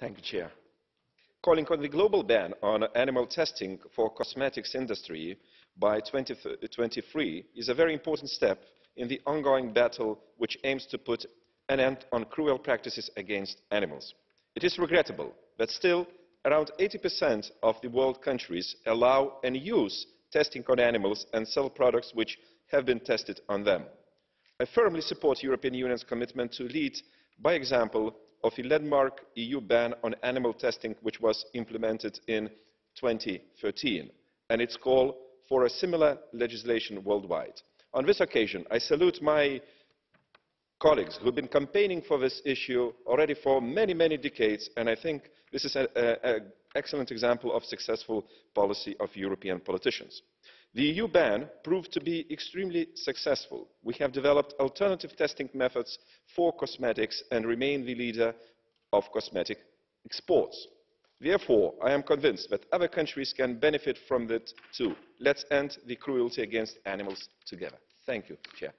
Mr President, calling for the global ban on animal testing for cosmetics industry by 2023 is a very important step in the ongoing battle which aims to put an end on cruel practices against animals. It is regrettable that still around 80% of the world countries allow and use testing on animals and sell products which have been tested on them. I firmly support the European Union's commitment to lead by example of the landmark EU ban on animal testing which was implemented in 2013 and its call for a similar legislation worldwide. On this occasion, I salute my colleagues who have been campaigning for this issue already for many, many decades, and I think this is an excellent example of successful policy of European politicians. The EU ban proved to be extremely successful. We have developed alternative testing methods for cosmetics and remain the leader of cosmetic exports. Therefore, I am convinced that other countries can benefit from it too. Let us end the cruelty against animals together. Thank you, President.